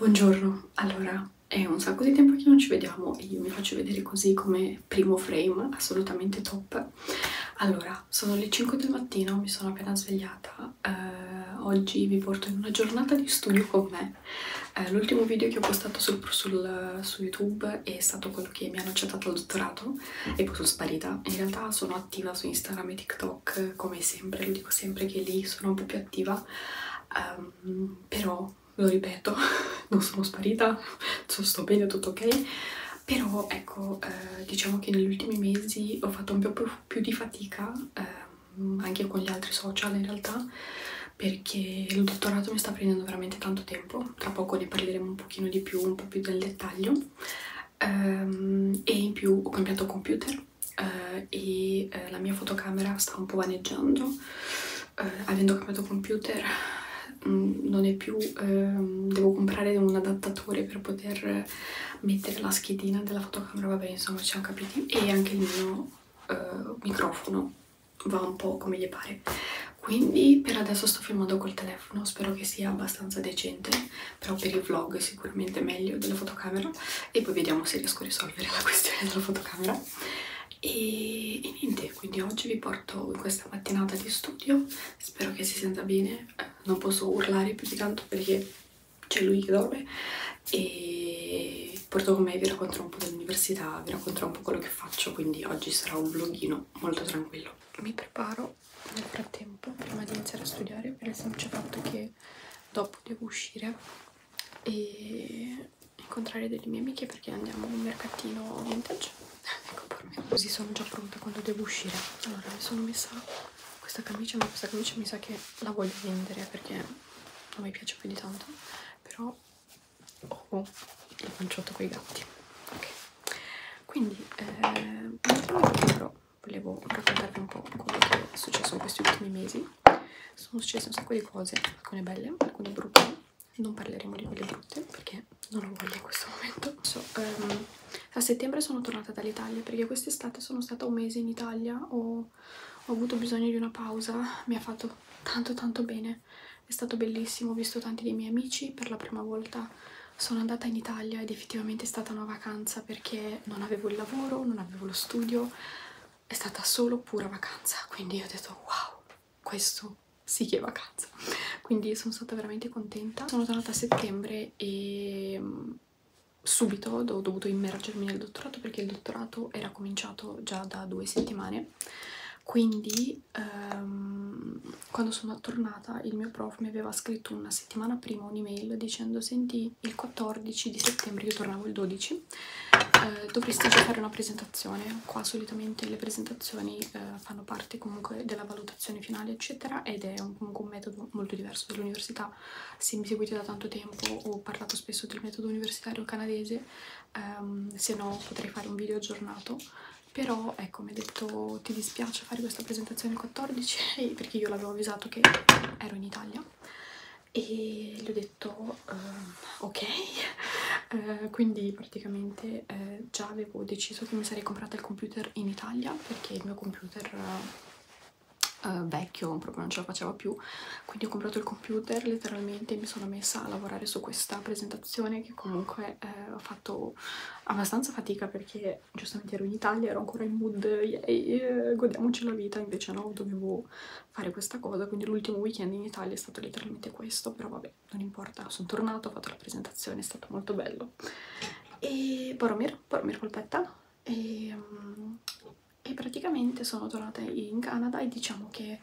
Buongiorno, allora è un sacco di tempo che non ci vediamo e io mi faccio vedere così come primo frame, assolutamente top. Allora, sono le 5 del mattino, mi sono appena svegliata, eh, oggi vi porto in una giornata di studio con me. Eh, L'ultimo video che ho postato sul, sul, su YouTube è stato quello che mi hanno accettato al dottorato e poi sono sparita. In realtà sono attiva su Instagram e TikTok come sempre, lo dico sempre che lì sono un po' più attiva, um, però lo ripeto, non sono sparita, sto bene, tutto ok. Però ecco, eh, diciamo che negli ultimi mesi ho fatto un po' più, più di fatica, eh, anche con gli altri social in realtà, perché il dottorato mi sta prendendo veramente tanto tempo. Tra poco ne parleremo un pochino di più, un po' più del dettaglio. Um, e in più ho cambiato computer uh, e uh, la mia fotocamera sta un po' vaneggiando. Uh, avendo cambiato computer non è più ehm, devo comprare un adattatore per poter mettere la schedina della fotocamera vabbè insomma ci siamo capiti. E anche il mio eh, microfono va un po' come gli pare. Quindi per adesso sto filmando col telefono spero che sia abbastanza decente però per i vlog sicuramente meglio della fotocamera. E poi vediamo se riesco a risolvere la questione della fotocamera e, e, niente, quindi oggi vi porto in questa mattinata di studio, spero che si senta bene, eh, non posso urlare più di tanto perché c'è lui che dorme. E porto con me, vi racconterò un po' dell'università, vi racconterò un po' quello che faccio, quindi oggi sarà un vloghino molto tranquillo. Mi preparo nel frattempo, prima di iniziare a studiare, per il semplice fatto che dopo devo uscire e incontrare delle mie amiche perché andiamo a un mercatino vintage ecco così sono già pronta quando devo uscire. Allora mi sono messa questa camicia ma questa camicia mi sa che la voglio vendere perché non mi piace più di tanto però oh il panciotto con i gatti. Ok. Quindi eh, però volevo raccontarvi un po' quello che è successo in questi ultimi mesi. Sono successe un sacco di cose alcune belle alcune brutte. Non parleremo di quelle brutte perché non ho voglia in questo momento. So, um, a settembre sono tornata dall'Italia perché quest'estate sono stata un mese in Italia ho, ho avuto bisogno di una pausa mi ha fatto tanto tanto bene. È stato bellissimo ho visto tanti dei miei amici per la prima volta sono andata in Italia ed effettivamente è stata una vacanza perché non avevo il lavoro non avevo lo studio è stata solo pura vacanza. Quindi ho detto wow questo sì che è vacanza quindi sono stata veramente contenta. Sono tornata a settembre e mm, subito ho dovuto immergermi nel dottorato perché il dottorato era cominciato già da due settimane. Quindi um, quando sono tornata il mio prof mi aveva scritto una settimana prima un'email dicendo senti il 14 di settembre io tornavo il 12 eh, dovresti già fare una presentazione. Qua solitamente le presentazioni eh, fanno parte comunque della valutazione finale eccetera ed è un, comunque un metodo molto diverso dall'università. Se mi seguite da tanto tempo ho parlato spesso del metodo universitario canadese um, se no potrei fare un video aggiornato. Però ecco mi ha detto ti dispiace fare questa presentazione il 14 perché io l'avevo avvisato che ero in Italia. E gli ho detto uh, ok quindi praticamente uh, già avevo deciso che mi sarei comprata il computer in Italia perché il mio computer uh, vecchio, proprio non ce la faceva più, quindi ho comprato il computer letteralmente mi sono messa a lavorare su questa presentazione che comunque eh, ho fatto abbastanza fatica perché giustamente ero in Italia, ero ancora in mood, yay, eh, godiamoci la vita, invece no, dovevo fare questa cosa, quindi l'ultimo weekend in Italia è stato letteralmente questo, però vabbè, non importa, sono tornata, ho fatto la presentazione, è stato molto bello. E Boromir, Boromir Polpetta, e um, praticamente sono tornata in Canada e diciamo che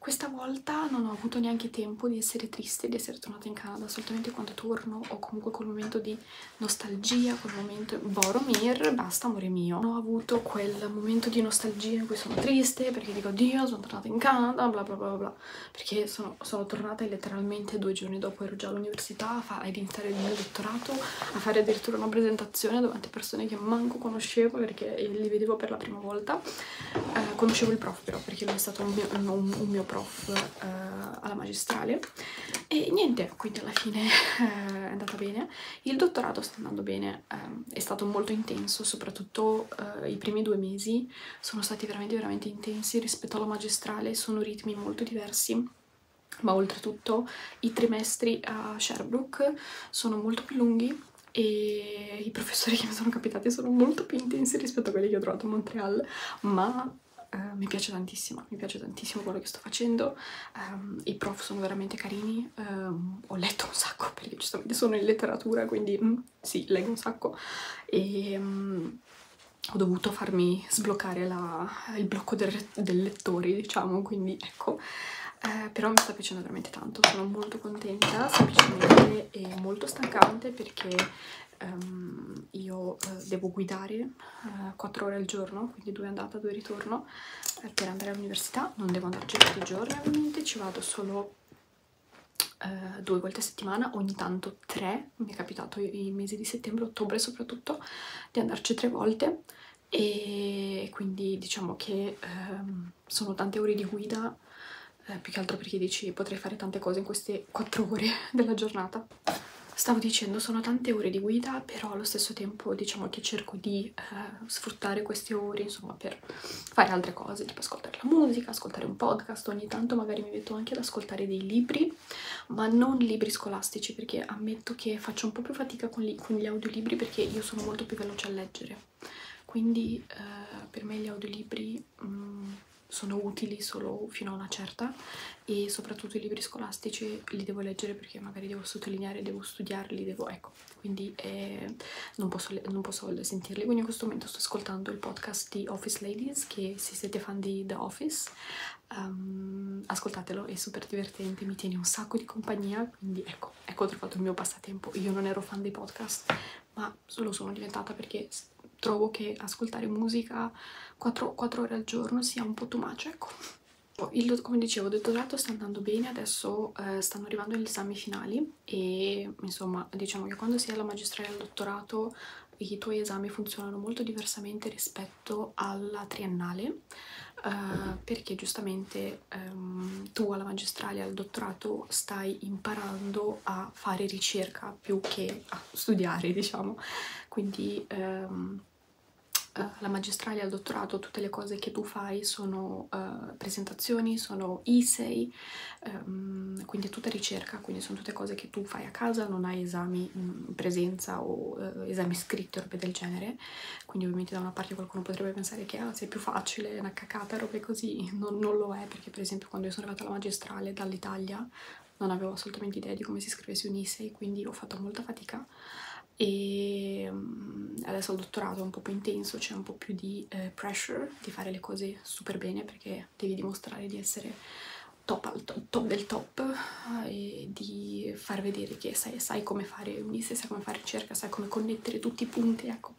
questa volta non ho avuto neanche tempo di essere triste di essere tornata in Canada, solitamente quando torno ho comunque quel momento di nostalgia, quel momento Boromir, basta amore mio. Non ho avuto quel momento di nostalgia in cui sono triste perché dico Dio, sono tornata in Canada, bla bla bla bla, perché sono, sono tornata e letteralmente due giorni dopo ero già all'università a iniziare il mio dottorato, a fare addirittura una presentazione davanti a persone che manco conoscevo perché li vedevo per la prima volta. Eh, conoscevo il prof però perché lui è stato un mio, un, un mio prof eh, alla magistrale e niente, quindi alla fine eh, è andata bene. Il dottorato sta andando bene, eh, è stato molto intenso, soprattutto eh, i primi due mesi sono stati veramente veramente intensi rispetto alla magistrale, sono ritmi molto diversi ma oltretutto i trimestri a Sherbrooke sono molto più lunghi e i professori che mi sono capitati sono molto più intensi rispetto a quelli che ho trovato a Montreal, ma eh, mi piace tantissimo, mi piace tantissimo quello che sto facendo, um, i prof sono veramente carini, um, ho letto un sacco perché giustamente sono in letteratura, quindi mm, sì, leggo un sacco. E um, ho dovuto farmi sbloccare la, il blocco del, del lettori, diciamo, quindi ecco, eh, però mi sta piacendo veramente tanto, sono molto contenta, semplicemente è molto stancante perché um, io uh, devo guidare uh, 4 ore al giorno, quindi due andata, due ritorno, eh, per andare all'università, non devo andarci tutti i giorni ovviamente, ci vado solo Uh, due volte a settimana, ogni tanto tre, mi è capitato i mesi di settembre, ottobre soprattutto, di andarci tre volte. E quindi diciamo che um, sono tante ore di guida eh, più che altro perché dici potrei fare tante cose in queste 4 ore della giornata. Stavo dicendo, sono tante ore di guida, però allo stesso tempo diciamo che cerco di eh, sfruttare queste ore, insomma, per fare altre cose, tipo ascoltare la musica, ascoltare un podcast, ogni tanto magari mi metto anche ad ascoltare dei libri, ma non libri scolastici, perché ammetto che faccio un po' più fatica con gli, con gli audiolibri perché io sono molto più veloce a leggere. Quindi eh, per me gli audiolibri... Mm, sono utili solo fino a una certa e soprattutto i libri scolastici li devo leggere perché magari devo sottolineare, devo studiarli, devo, ecco, quindi eh, non, posso, non posso sentirli. Quindi in questo momento sto ascoltando il podcast di Office Ladies, che se siete fan di The Office, um, ascoltatelo, è super divertente, mi tiene un sacco di compagnia, quindi ecco, ecco ho trovato il mio passatempo. Io non ero fan dei podcast, ma lo sono diventata perché trovo che ascoltare musica 4, 4 ore al giorno sia un po' too much, ecco. Il, come dicevo, il dottorato sta andando bene, adesso eh, stanno arrivando gli esami finali e insomma diciamo che quando è alla magistrale e al dottorato i tuoi esami funzionano molto diversamente rispetto alla triennale uh, perché giustamente um, tu alla magistrale e al dottorato stai imparando a fare ricerca più che a studiare diciamo quindi um, eh, magistrale e al dottorato tutte le cose che tu fai sono uh, presentazioni, sono essay, um, quindi è tutta ricerca, quindi sono tutte cose che tu fai a casa, non hai esami in presenza o uh, esami scritti o robe del genere, quindi ovviamente da una parte qualcuno potrebbe pensare che ah, sia più facile, una cacata, robe così, non, non lo è, perché per esempio quando io sono arrivata alla magistrale dall'Italia non avevo assolutamente idea di come si scrivesse un essay, quindi ho fatto molta fatica e mm, adesso il dottorato è un po' più intenso, c'è un po' più di eh, pressure di fare le cose super bene perché devi dimostrare di essere top, al top, top del top eh, e di far vedere che sai, sai come fare un'ISE, sai come fare ricerca, sai come connettere tutti i punti, ecco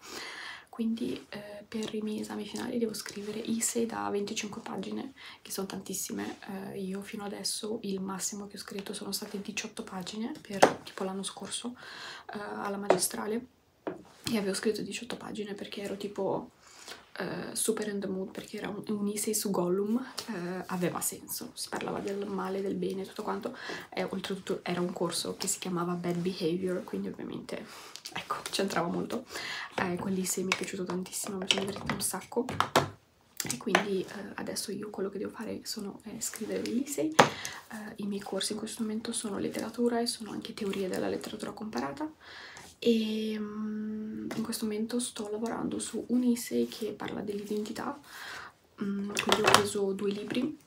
quindi eh, per i miei esami finali devo scrivere ISE da 25 pagine, che sono tantissime. Eh, io fino adesso il massimo che ho scritto sono state 18 pagine per tipo l'anno scorso eh, alla magistrale. E avevo scritto 18 pagine perché ero tipo Uh, super in the mood perché era un, un essay su Gollum, uh, aveva senso, si parlava del male, del bene, tutto quanto, e oltretutto era un corso che si chiamava Bad Behavior, quindi ovviamente, ecco, c'entrava molto. Uh, quell'essay mi è piaciuto tantissimo, mi sono divertita un sacco. E quindi adesso io quello che devo fare sono scrivere degli essay. I miei corsi in questo momento sono letteratura e sono anche teorie della letteratura comparata e um, in questo momento sto lavorando su un essay che parla dell'identità um, quindi ho preso due libri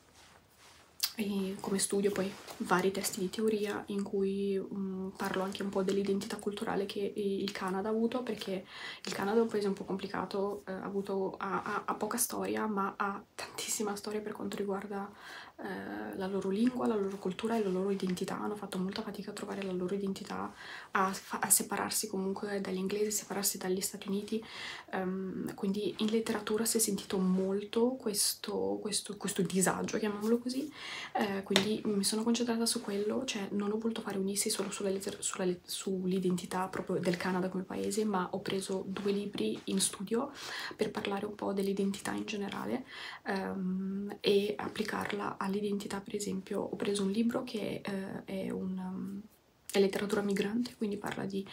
e come studio poi vari testi di teoria in cui um, parlo anche un po' dell'identità culturale che il Canada ha avuto perché il Canada è un paese un po' complicato, eh, ha, avuto, ha, ha, ha poca storia ma ha tantissima storia per quanto riguarda eh, la loro lingua, la loro cultura e la loro identità, hanno fatto molta fatica a trovare la loro identità, a, a separarsi comunque dagli inglesi, a separarsi dagli Stati Uniti, um, quindi in letteratura si è sentito molto questo, questo, questo disagio, chiamiamolo così, eh, quindi mi sono concentrata su quello, cioè non ho voluto fare un essay solo sull'identità proprio del Canada come paese, ma ho preso due libri in studio per parlare un po' dell'identità in generale um, e applicarla all'identità, per esempio, ho preso un libro che eh, è un... È letteratura migrante, quindi parla di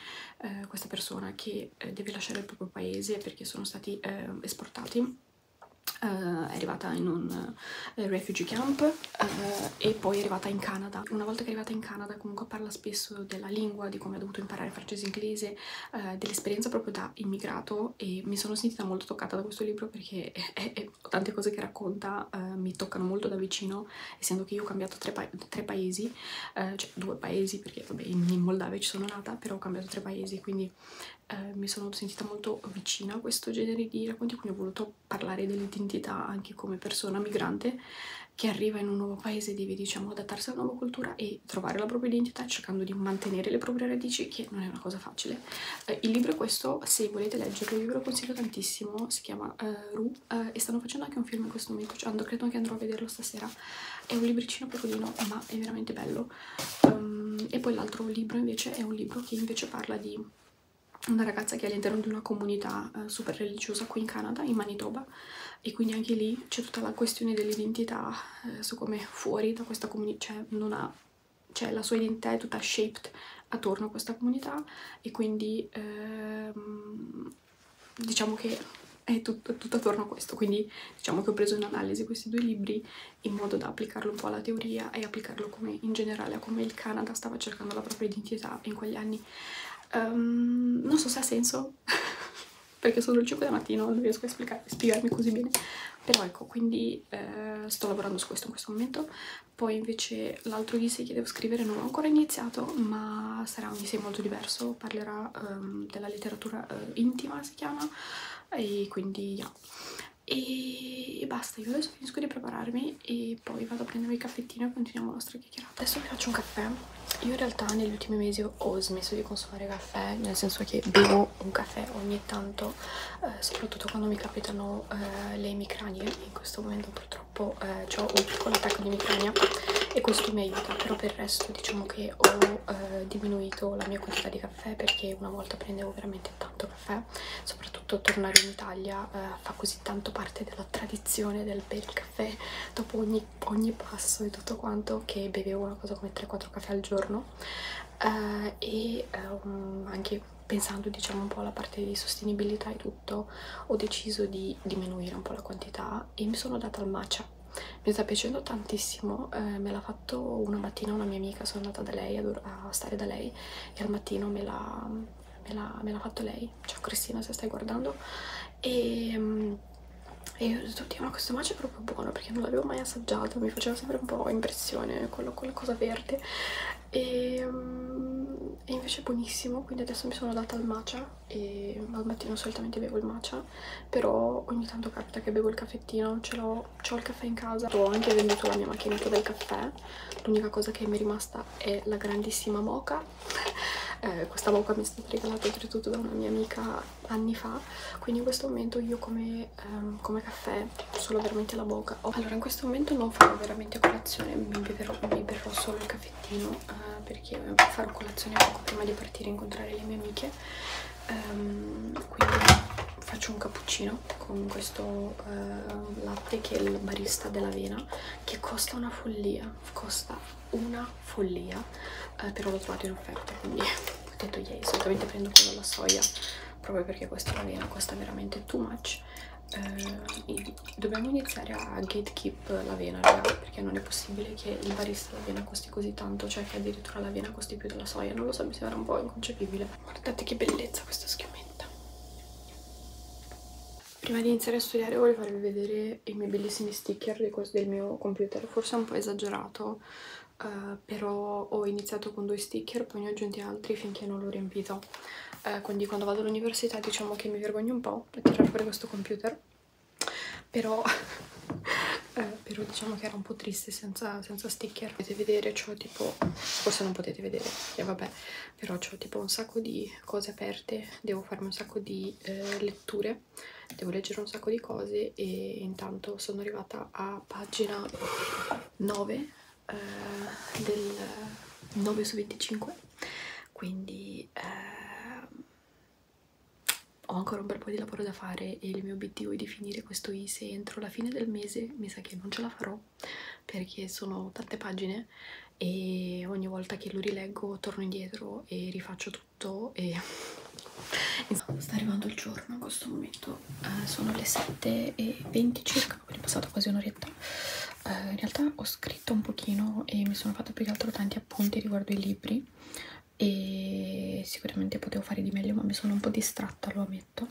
eh, questa persona che eh, deve lasciare il proprio paese perché sono stati eh, esportati Uh, è arrivata in un uh, refugee camp uh, e poi è arrivata in Canada. Una volta che è arrivata in Canada comunque parla spesso della lingua, di come ha dovuto imparare francese e inglese, dell'esperienza proprio da immigrato e mi sono sentita molto toccata da questo libro perché è, è, è, tante cose che racconta mi toccano molto da vicino, essendo che io ho cambiato tre, pa tre paesi, cioè due paesi perché vabbè in, in Moldavia ci sono nata, però ho cambiato tre paesi, quindi eh, mi sono sentita molto vicina a questo genere di racconti, quindi ho voluto parlare dell'identità anche come persona migrante che arriva in un nuovo paese, deve diciamo adattarsi a una nuova cultura e trovare la propria identità cercando di mantenere le proprie radici, che non è una cosa facile. Eh, il libro è questo, se volete leggerlo, io ve lo consiglio tantissimo, si chiama uh, Ru uh, e stanno facendo anche un film in questo momento, cioè, credo che andrò a vederlo stasera. È un libricino piccolino, ma è veramente bello. Um, e poi l'altro libro invece è un libro che invece parla di una ragazza che è all'interno di una comunità uh, super religiosa qui in Canada, in Manitoba, e quindi anche lì c'è tutta la questione dell'identità uh, su come fuori da questa comunità, cioè non ha, cioè la sua identità è tutta shaped attorno a questa comunità e quindi uh, diciamo che è tutto, tutto, attorno a questo, quindi diciamo che ho preso in analisi questi due libri in modo da applicarlo un po' alla teoria e applicarlo come in generale a come il Canada stava cercando la propria identità in quegli anni. Um, non so se ha senso, perché sono le 5 del mattino, non riesco a spiegarmi così bene. Però ecco, quindi eh, sto lavorando su questo in questo momento. Poi invece l'altro essay che devo scrivere non ho ancora iniziato, ma sarà un essay molto diverso. Parlerà um, della letteratura uh, intima, si chiama, e quindi yeah. E basta, io adesso finisco di prepararmi e poi vado a prendermi il caffettino e continuiamo la nostra chiacchierata. Adesso vi faccio un caffè. Io in realtà negli ultimi mesi ho smesso di consumare caffè, nel senso che bevo un caffè ogni tanto, eh, soprattutto quando mi capitano eh, le emicranie. In questo momento purtroppo eh, ho un piccolo attacco di emicrania e questo mi aiuta, però per il resto diciamo che ho eh, diminuito la mia quantità di caffè perché una volta prendevo veramente tanto caffè, soprattutto tornare in Italia eh, fa così tanto parte della tradizione del bere il caffè dopo ogni, ogni passo e tutto quanto che bevevo una cosa come 3-4 caffè al giorno. Eh, e um, anche pensando diciamo un po' alla parte di sostenibilità e tutto ho deciso di diminuire un po' la quantità e mi sono data al matcha mi sta piacendo tantissimo eh, me l'ha fatto una mattina una mia amica sono andata da lei a, a stare da lei e al mattino me l'ha fatto lei ciao Cristina se stai guardando e um, e io ho detto, Dio, ma questo matcha è proprio buono perché non l'avevo mai assaggiato, mi faceva sempre un po' impressione quello, quella cosa verde. E, um, e, invece è buonissimo, quindi adesso mi sono data al matcha e al mattino solitamente bevo il matcha, però ogni tanto capita che bevo il caffettino, ce l'ho, ho il caffè in casa. Ho anche venduto la mia macchinetta del caffè, l'unica cosa che mi è rimasta è la grandissima moca eh, questa moca mi è stata regalata oltretutto da una mia amica anni fa quindi in questo momento io come, ehm, come caffè solo veramente la oh, allora in questo momento non farò veramente colazione mi beverò, mi berrò solo il caffettino eh, perché farò colazione poco prima di partire a incontrare le mie amiche. Um, quindi faccio un cappuccino con questo uh, latte che è il barista dell'avena che costa una follia costa una follia uh, però l'ho trovato in offerta quindi ho detto yay solitamente prendo quello alla soia proprio perché questa l'avena costa veramente too much. Uh, dobbiamo iniziare a gatekeep l'avena perché non è possibile che il barista l'avena costi così tanto cioè che addirittura l'avena costi più della soia non lo so mi sembra un po' inconcepibile. Guardate che bellezza questa schiumetta prima di iniziare a studiare voglio farvi vedere i miei bellissimi sticker del mio computer. Forse è un po' esagerato uh, però ho iniziato con due sticker poi ne ho aggiunti altri finché non l'ho riempito. Eh, quindi quando vado all'università diciamo che mi vergogno un po' a tirare fuori questo computer però, eh, però diciamo che era un po' triste senza, senza sticker. Potete vedere c'ho tipo forse non potete vedere e vabbè però c'ho tipo un sacco di cose aperte devo farmi un sacco di eh, letture devo leggere un sacco di cose e intanto sono arrivata a pagina 9 eh, del 9 su 25 quindi eh, ho ancora un bel po' di lavoro da fare e il mio obiettivo è di finire questo ISE entro la fine del mese, mi sa che non ce la farò perché sono tante pagine e ogni volta che lo rileggo torno indietro e rifaccio tutto e sta arrivando il giorno in questo momento uh, sono le 7.20 circa quindi è passata quasi un'oretta. Uh, in realtà ho scritto un pochino e mi sono fatta più che altro tanti appunti riguardo i libri e sicuramente potevo fare di meglio ma mi sono un po' distratta lo ammetto.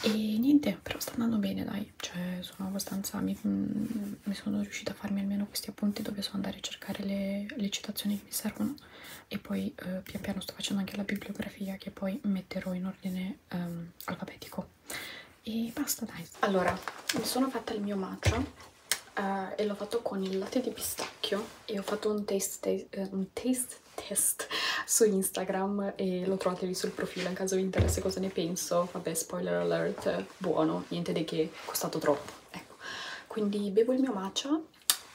E niente però sta andando bene dai. Cioè sono abbastanza mi, mm, mi sono riuscita a farmi almeno questi appunti dove so andare a cercare le, le citazioni che mi servono. E poi eh, pian piano sto facendo anche la bibliografia che poi metterò in ordine um, alfabetico. E basta dai. Allora mi sono fatta il mio matcha uh, e l'ho fatto con il latte di pistacchio. E ho fatto un taste, uh, un taste test su Instagram e lo trovate lì sul profilo. In caso vi interessi cosa ne penso vabbè spoiler alert buono niente di che costato troppo. Ecco. Quindi bevo il mio matcha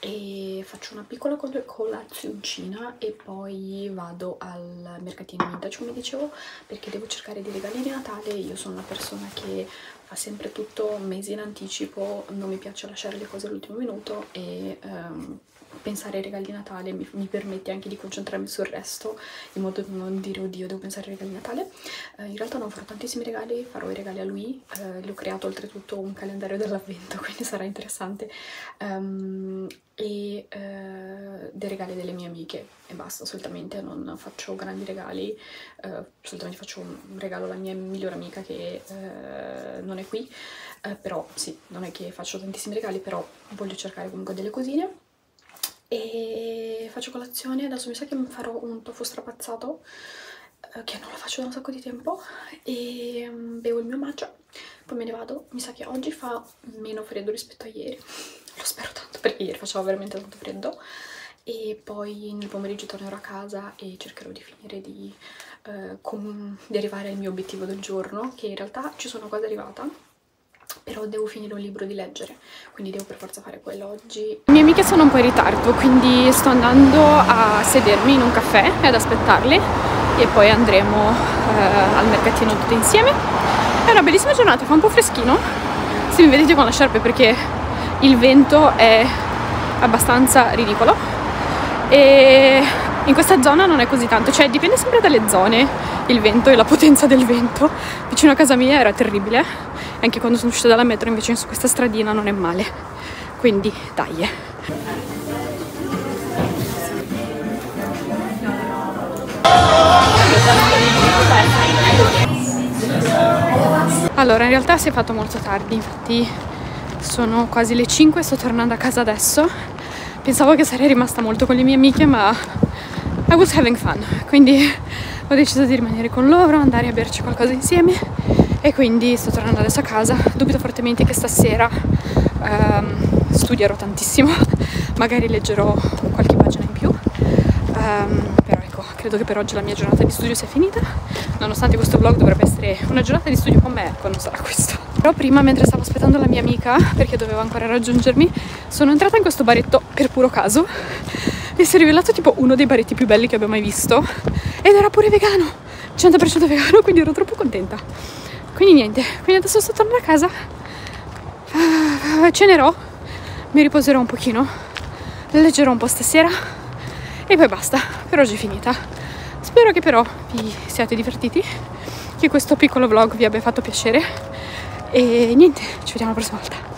e faccio una piccola colazioncina e poi vado al mercatino vintage come dicevo perché devo cercare dei regali di Natale. Io sono una persona che fa sempre tutto mesi in anticipo non mi piace lasciare le cose all'ultimo minuto e um, pensare ai regali di Natale mi, mi, permette anche di concentrarmi sul resto in modo da non dire oddio devo pensare ai regali di Natale uh, in realtà non farò tantissimi regali farò i regali a lui uh, gli ho creato oltretutto un calendario dell'avvento quindi sarà interessante. Um, e uh, dei regali delle mie amiche e basta solitamente non faccio grandi regali solitamente faccio un regalo alla mia migliore amica che non è qui però sì non è che faccio tantissimi regali però voglio cercare comunque delle cosine e faccio colazione, adesso mi sa che farò un tofu strapazzato eh, che non lo faccio da un sacco di tempo. E mm, bevo il mio matcha, poi me ne vado, mi sa che oggi fa meno freddo rispetto a ieri, lo spero tanto perché ieri faceva veramente tanto freddo. E poi nel pomeriggio tornerò a casa e cercherò di finire di, eh, di arrivare al mio obiettivo del giorno che in realtà ci sono quasi arrivata però devo finire un libro di leggere, quindi devo per forza fare quello oggi. Le mie amiche sono un po' in ritardo, quindi sto andando a sedermi in un caffè e ad aspettarle e poi andremo eh, al mercatino tutte insieme. È una bellissima giornata, fa un po' freschino, se mi vedete con la sciarpe perché il vento è abbastanza ridicolo e in questa zona non è così tanto, cioè dipende sempre dalle zone il vento e la potenza del vento. Vicino a casa mia era terribile anche quando sono uscita dalla metro invece su questa stradina non è male. Quindi dai. Allora in realtà si è fatto molto tardi infatti sono quasi le 5 sto tornando a casa adesso. Pensavo che sarei rimasta molto con le mie amiche ma I was having fun. Quindi ho deciso di rimanere con loro andare a berci qualcosa insieme e quindi sto tornando adesso a casa. Dubito fortemente che stasera um, studierò tantissimo. Magari leggerò qualche pagina in più. Um, però ecco credo che per oggi la mia giornata di studio sia finita. Nonostante questo vlog dovrebbe essere una giornata di studio con me ecco non sarà questo. Però prima mentre stavo aspettando la mia amica perché doveva ancora raggiungermi sono entrata in questo baretto per puro caso. Mi si è rivelato tipo uno dei baretti più belli che abbia mai visto. Ed era pure vegano 100% vegano quindi ero troppo contenta quindi niente quindi adesso sto tornando a casa. Uh, cenerò mi riposerò un pochino leggerò un po' stasera e poi basta per oggi è finita. Spero che però vi siate divertiti che questo piccolo vlog vi abbia fatto piacere e niente ci vediamo la prossima volta